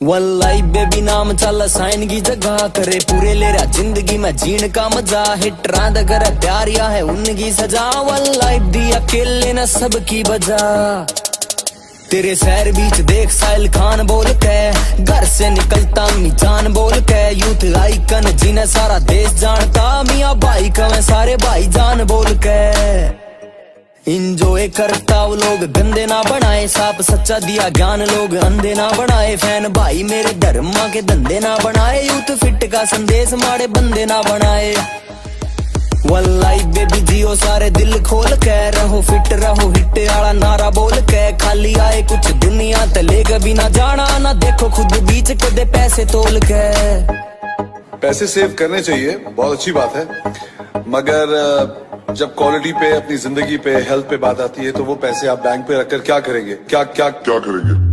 वल्लाई baby नाम चल, sign की जगह करे पूरे ले रहा ज़िंदगी में जीन का मज़ा। हिटरा द करे प्यारिया है उनकी सजा। वल्लाई दी अकेले न सबकी बजा। तेरे शहर बीच देख, साहिल खान बोल के, घर से निकलता मी जान बोल के। यूथ आइकन जिन्हें सारा देश जानता, मिया भाई कवे सारे भाई जान बोल के। इंजॉय करता वो लोग, गंदे ना बनाए साप सच्चा दिया ज्ञान लोग, अंधे ना बनाए, फ़ैन भाई मेरे धर्म के धंधे ना बनाए, यूथ फिट का संदेश मारे, बंदे ना बनाए। वल्लाई बेबी जियो, सारे दिल खोल के रहो फिट रहो हिट आला नारा बोल के, खाली आए कुछ दुनिया तले कभी ना जाना, ना देखो खुद बीच कदे पैसे तोल के। पैसे सेव करने चाहिए, बहुत अच्छी बात है। मगर जब क्वालिटी पे, अपनी ज़िंदगी पे हेल्थ पे बात आती है तो वो पैसे आप बैंक पे रखकर क्या करेंगे? क्या क्या क्या करेंगे?